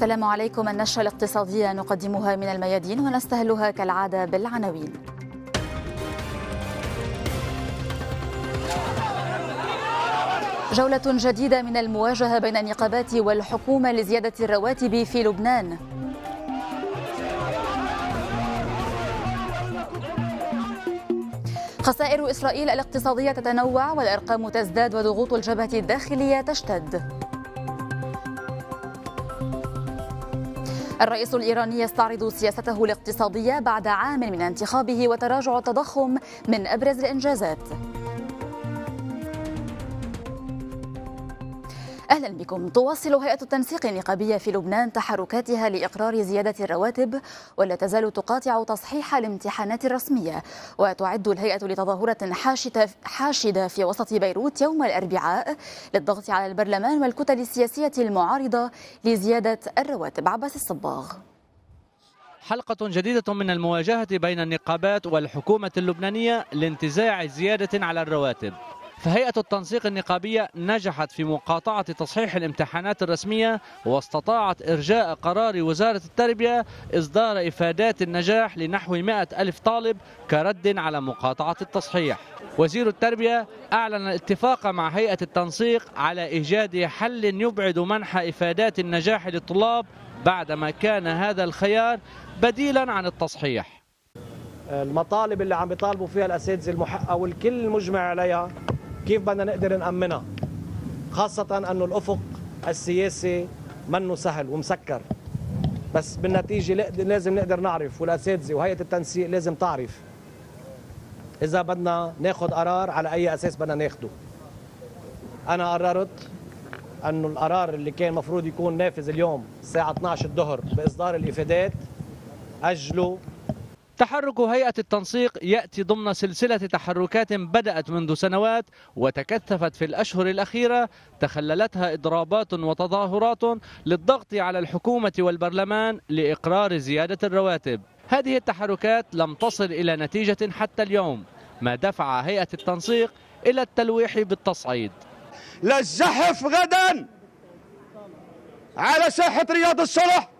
السلام عليكم. النشرة الاقتصادية نقدمها من الميادين ونستهلها كالعادة بالعناوين. جولة جديدة من المواجهة بين النقابات والحكومة لزيادة الرواتب في لبنان. خسائر إسرائيل الاقتصادية تتنوع والأرقام تزداد وضغوط الجبهة الداخلية تشتد. الرئيس الإيراني يستعرض سياسته الاقتصادية بعد عام من انتخابه وتراجع التضخم من أبرز الإنجازات. أهلا بكم. تواصل هيئة التنسيق النقابية في لبنان تحركاتها لإقرار زيادة الرواتب ولا تزال تقاطع تصحيح الامتحانات الرسمية. وتعد الهيئة لتظاهرة حاشده حاشدة في وسط بيروت يوم الأربعاء للضغط على البرلمان والكتل السياسية المعارضة لزيادة الرواتب عباس الصباغ. حلقة جديدة من المواجهة بين النقابات والحكومة اللبنانية لانتزاع زيادة على الرواتب. فهيئة التنسيق النقابية نجحت في مقاطعة تصحيح الامتحانات الرسمية واستطاعت إرجاء قرار وزارة التربية إصدار إفادات النجاح لنحو 100 ألف طالب كرد على مقاطعة التصحيح. وزير التربية أعلن الاتفاق مع هيئة التنسيق على إيجاد حل يبعد منح إفادات النجاح للطلاب بعدما كان هذا الخيار بديلا عن التصحيح. المطالب اللي عم بيطالبوا فيها الأساتذة المحققه والكل مجمع عليها كيف بدنا نقدر نأمنها؟ خاصة أنه الأفق السياسي منه سهل ومسكر. بس بالنتيجة لازم نقدر نعرف والأساتذة وهيئة التنسيق لازم تعرف إذا بدنا ناخذ قرار على أي أساس بدنا ناخده. أنا قررت أنه القرار اللي كان مفروض يكون نافذ اليوم الساعة 12 الظهر بإصدار الإفادات أجله تحرك هيئة التنسيق يأتي ضمن سلسلة تحركات بدأت منذ سنوات وتكثفت في الأشهر الأخيرة تخللتها إضرابات وتظاهرات للضغط على الحكومة والبرلمان لإقرار زيادة الرواتب. هذه التحركات لم تصل إلى نتيجة حتى اليوم ما دفع هيئة التنسيق إلى التلويح بالتصعيد. للزحف غدا على ساحة رياض الصلح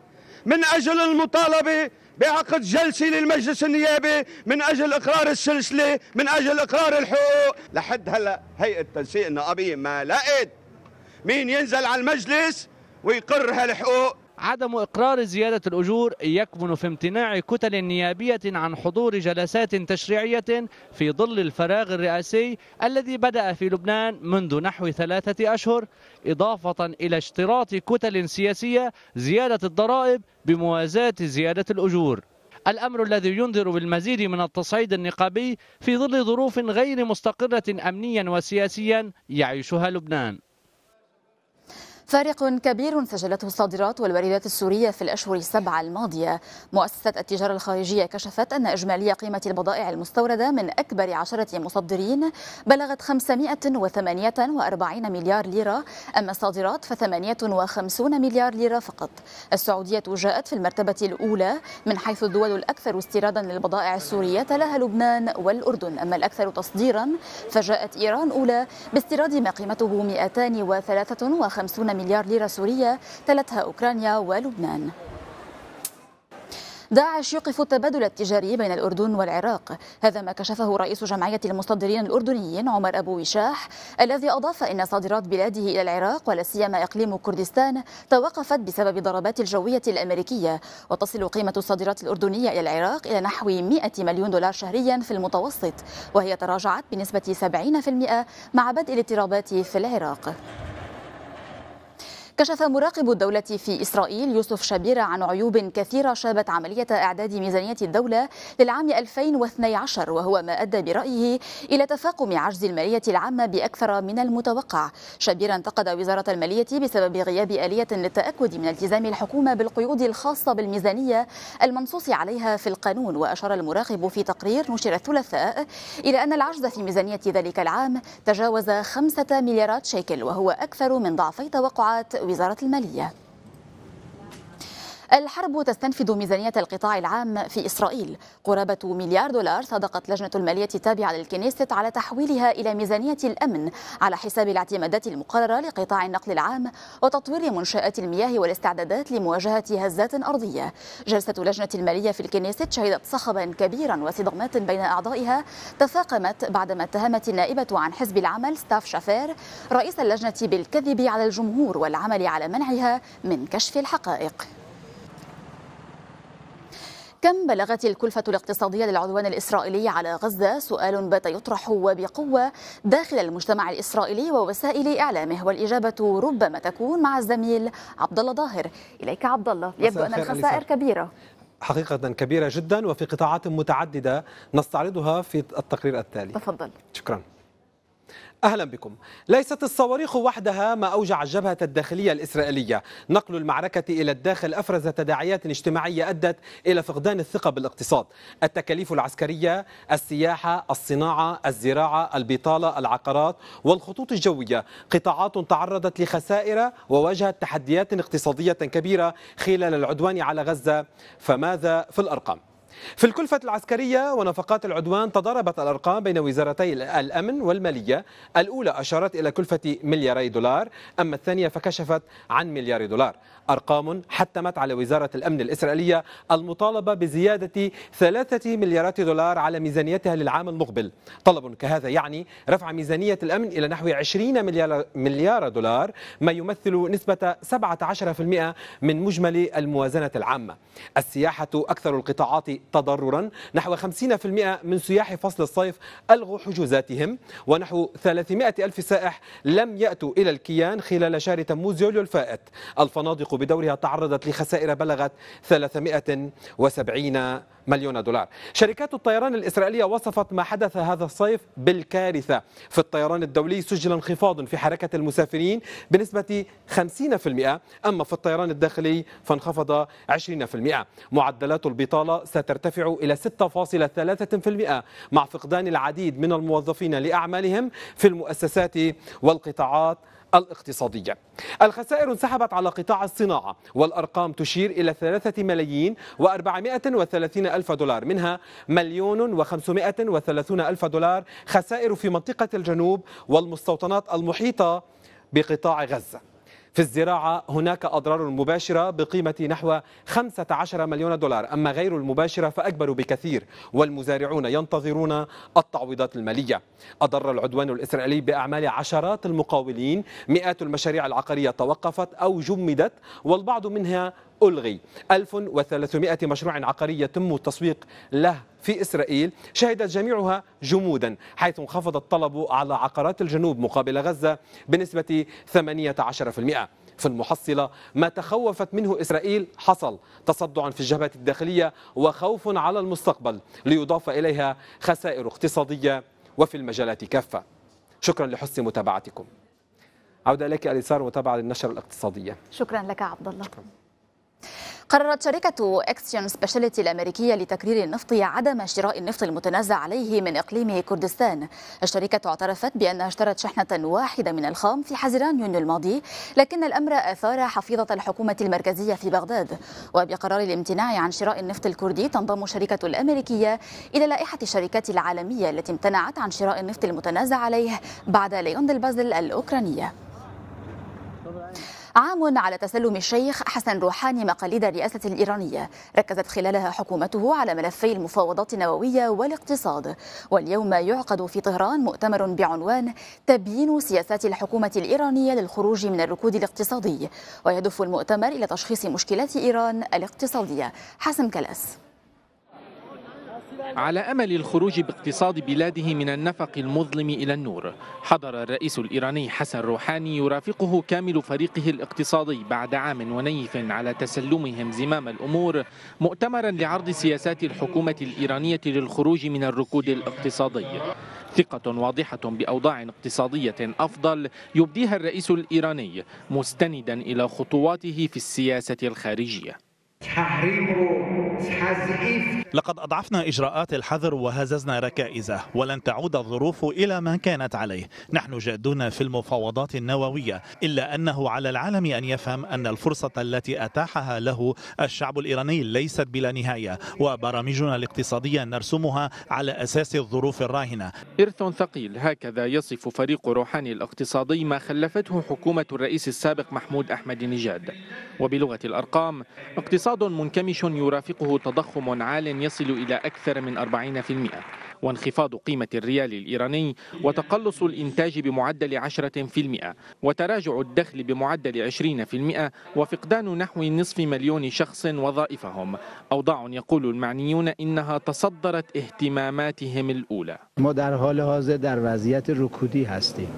من أجل المطالبة بعقد جلسة للمجلس النيابي من أجل إقرار السلسلة من أجل إقرار الحقوق. لحد هلأ هيئة التنسيق النقابية ما لقت مين ينزل على المجلس ويقر هالحقوق. عدم إقرار زيادة الأجور يكمن في امتناع كتل نيابية عن حضور جلسات تشريعية في ظل الفراغ الرئاسي الذي بدأ في لبنان منذ نحو ثلاثة أشهر إضافة إلى اشتراط كتل سياسية زيادة الضرائب بموازاة زيادة الأجور. الأمر الذي ينذر بالمزيد من التصعيد النقابي في ظل ظروف غير مستقرة أمنيا وسياسيا يعيشها لبنان. فارق كبير سجلته الصادرات والواردات السورية في الأشهر السبعة الماضية. مؤسسة التجارة الخارجية كشفت أن إجمالي قيمة البضائع المستوردة من أكبر عشرة مصدرين بلغت 548 مليار ليرة أما الصادرات ف 58 مليار ليرة فقط. السعودية جاءت في المرتبة الأولى من حيث الدول الأكثر استيرادا للبضائع السورية تلاها لبنان والأردن. أما الأكثر تصديرا فجاءت إيران أولى باستيراد ما قيمته 253 مليار ليرة سورية تلتها أوكرانيا ولبنان. داعش يوقف التبادل التجاري بين الأردن والعراق. هذا ما كشفه رئيس جمعية المصدرين الأردنيين عمر أبو وشاح الذي أضاف أن صادرات بلاده إلى العراق ولا سيما إقليم كردستان توقفت بسبب ضربات الجوية الأمريكية. وتصل قيمة الصادرات الأردنية إلى العراق إلى نحو 100 مليون دولار شهريا في المتوسط وهي تراجعت بنسبة 70% مع بدء الاضطرابات في العراق. كشف مراقب الدولة في إسرائيل يوسف شبيرة عن عيوب كثيرة شابت عملية إعداد ميزانية الدولة للعام 2012 وهو ما أدى برأيه إلى تفاقم عجز المالية العامة بأكثر من المتوقع. شبيرة انتقد وزارة المالية بسبب غياب آلية للتأكد من التزام الحكومة بالقيود الخاصة بالميزانية المنصوص عليها في القانون وأشار المراقب في تقرير نشر الثلاثاء إلى أن العجز في ميزانية ذلك العام تجاوز خمسة مليارات شيكل وهو أكثر من ضعفي توقعات وزارة المالية. الحرب تستنفذ ميزانية القطاع العام في إسرائيل. قرابة مليار دولار صادقت لجنة المالية التابعة للكنيست على تحويلها إلى ميزانية الأمن على حساب الاعتمادات المقررة لقطاع النقل العام وتطوير منشآت المياه والاستعدادات لمواجهة هزات أرضية. جلسة لجنة المالية في الكنيست شهدت صخبا كبيرا وصدامات بين أعضائها تفاقمت بعدما اتهمت النائبة عن حزب العمل ستاف شافير رئيس اللجنة بالكذب على الجمهور والعمل على منعها من كشف الحقائق. كم بلغت الكلفة الاقتصادية للعدوان الإسرائيلي على غزة؟ سؤال بات يطرح وبقوة داخل المجتمع الإسرائيلي ووسائل إعلامه والإجابة ربما تكون مع الزميل عبد الله ظاهر إليك عبد الله يبدو أن الخسائر كبيرة. حقيقة كبيرة جدا وفي قطاعات متعددة نستعرضها في التقرير التالي. تفضل. شكرا. أهلا بكم. ليست الصواريخ وحدها ما أوجع الجبهة الداخلية الإسرائيلية. نقل المعركة إلى الداخل أفرز تداعيات اجتماعية أدت إلى فقدان الثقة بالاقتصاد. التكاليف العسكرية السياحة الصناعة الزراعة البطالة العقارات والخطوط الجوية. قطاعات تعرضت لخسائر وواجهت تحديات اقتصادية كبيرة خلال العدوان على غزة. فماذا في الأرقام؟ في الكلفة العسكرية ونفقات العدوان تضاربت الأرقام بين وزارتي الأمن والمالية. الأولى أشارت إلى كلفة ملياري دولار أما الثانية فكشفت عن مليار دولار. أرقام حتمت على وزارة الأمن الإسرائيلية المطالبة بزيادة ثلاثة مليارات دولار على ميزانيتها للعام المقبل. طلب كهذا يعني رفع ميزانية الأمن إلى نحو 20 مليار, مليار دولار ما يمثل نسبة 17% من مجمل الموازنة العامة. السياحة أكثر القطاعات تضررا. نحو 50% من سياح فصل الصيف ألغوا حجوزاتهم ونحو 300 ألف سائح لم يأتوا إلى الكيان خلال شهر تموز يوليو الفائت. الفنادق بدورها تعرضت لخسائر بلغت 370 مليون دولار. شركات الطيران الإسرائيلية وصفت ما حدث هذا الصيف بالكارثة. في الطيران الدولي سجل انخفاض في حركة المسافرين بنسبة 50% أما في الطيران الداخلي فانخفض 20% معدلات البطالة سترتفع إلى 6.3% مع فقدان العديد من الموظفين لأعمالهم في المؤسسات والقطاعات الاقتصادية. الخسائر انسحبت على قطاع الصناعة والأرقام تشير إلى ثلاثة ملايين وأربعمائة وثلاثين ألف دولار منها مليون وخمسمائة وثلاثون ألف دولار خسائر في منطقة الجنوب والمستوطنات المحيطة بقطاع غزة. في الزراعة هناك أضرار مباشرة بقيمة نحو 15 مليون دولار. أما غير المباشرة فأكبر بكثير والمزارعون ينتظرون التعويضات المالية. أضر العدوان الإسرائيلي بأعمال عشرات المقاولين. مئات المشاريع العقارية توقفت أو جمدت والبعض منها ألغي. 1300 مشروع عقاري يتم التسويق له. في إسرائيل شهدت جميعها جمودا حيث انخفض الطلب على عقارات الجنوب مقابل غزة بنسبة 18% في المحصلة ما تخوفت منه إسرائيل حصل تصدعا في الجبهة الداخلية وخوف على المستقبل ليضاف إليها خسائر اقتصادية وفي المجالات كافة. شكرا لحسن متابعتكم. عودة إليك أليسار متابعة للنشر الاقتصادية. شكرا لك عبد الله شكرا. قررت شركة اكسيون سبيشاليتي الأمريكية لتكرير النفط عدم شراء النفط المتنازع عليه من إقليم كردستان. الشركة اعترفت بأنها اشترت شحنة واحدة من الخام في حزيران يونيو الماضي لكن الأمر أثار حفيظة الحكومة المركزية في بغداد. وبقرار الامتناع عن شراء النفط الكردي تنضم الشركة الأمريكية إلى لائحة الشركات العالمية التي امتنعت عن شراء النفط المتنازع عليه بعد ليون البازل الأوكرانية. عام على تسلم الشيخ حسن روحاني مقاليد الرئاسة الإيرانية. ركزت خلالها حكومته على ملفي المفاوضات النووية والاقتصاد. واليوم يعقد في طهران مؤتمر بعنوان تبيين سياسات الحكومة الإيرانية للخروج من الركود الاقتصادي. ويهدف المؤتمر إلى تشخيص مشكلات إيران الاقتصادية. حسن كلاس. على أمل الخروج باقتصاد بلاده من النفق المظلم إلى النور. حضر الرئيس الإيراني حسن روحاني يرافقه كامل فريقه الاقتصادي بعد عام ونيف على تسلمهم زمام الأمور مؤتمرا لعرض سياسات الحكومة الإيرانية للخروج من الركود الاقتصادي. ثقة واضحة بأوضاع اقتصادية أفضل يبديها الرئيس الإيراني مستندا إلى خطواته في السياسة الخارجية. لقد أضعفنا إجراءات الحظر وهززنا ركائزه ولن تعود الظروف إلى ما كانت عليه. نحن جادون في المفاوضات النووية إلا أنه على العالم أن يفهم أن الفرصة التي أتاحها له الشعب الإيراني ليست بلا نهاية وبرامجنا الاقتصادية نرسمها على أساس الظروف الراهنة. إرث ثقيل هكذا يصف فريق روحاني الاقتصادي ما خلفته حكومة الرئيس السابق محمود أحمد نجاد. وبلغة الأرقام اقتصاد منكمش يرافقه تضخم عال يصل إلى أكثر من 40% وانخفاض قيمة الريال الإيراني وتقلص الإنتاج بمعدل 10% وتراجع الدخل بمعدل 20% وفقدان نحو نصف مليون شخص وظائفهم. أوضاع يقول المعنيون إنها تصدرت اهتماماتهم الأولى. حال حاضر در وضعیت رکودی هستیم.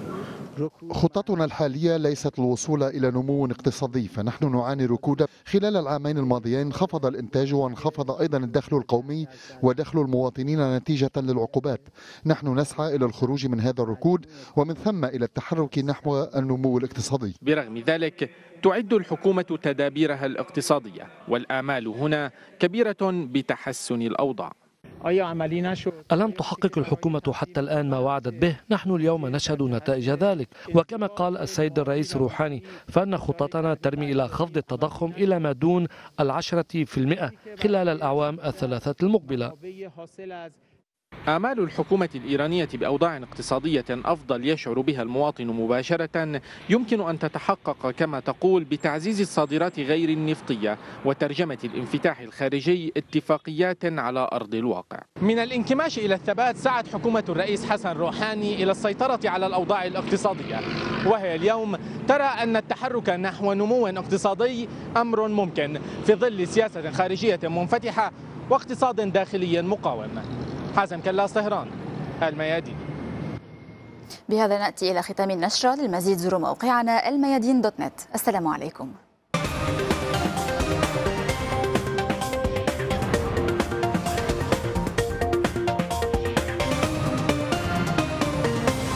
خطتنا الحالية ليست الوصول إلى نمو اقتصادي فنحن نعاني ركودا خلال العامين الماضيين انخفض الإنتاج وانخفض أيضا الدخل القومي ودخل المواطنين نتيجة للعقوبات. نحن نسعى إلى الخروج من هذا الركود ومن ثم إلى التحرك نحو النمو الاقتصادي. برغم ذلك تعد الحكومة تدابيرها الاقتصادية والآمال هنا كبيرة بتحسن الأوضاع. ألم تحقق الحكومة حتى الآن ما وعدت به؟ نحن اليوم نشهد نتائج ذلك. وكما قال السيد الرئيس روحاني فإن خطتنا ترمي إلى خفض التضخم إلى ما دون العشرة في المئة خلال الأعوام الثلاثة المقبلة. آمال الحكومة الإيرانية بأوضاع اقتصادية أفضل يشعر بها المواطن مباشرة يمكن أن تتحقق كما تقول بتعزيز الصادرات غير النفطية وترجمة الانفتاح الخارجي اتفاقيات على أرض الواقع. من الانكماش إلى الثبات سعت حكومة الرئيس حسن روحاني إلى السيطرة على الأوضاع الاقتصادية وهي اليوم ترى أن التحرك نحو نمو اقتصادي أمر ممكن في ظل سياسة خارجية منفتحة واقتصاد داخلي مقاوم. حازم كلاس طهران الميادين. بهذا نأتي إلى ختام النشرة. للمزيد زوروا موقعنا الميادين دوت نت. السلام عليكم.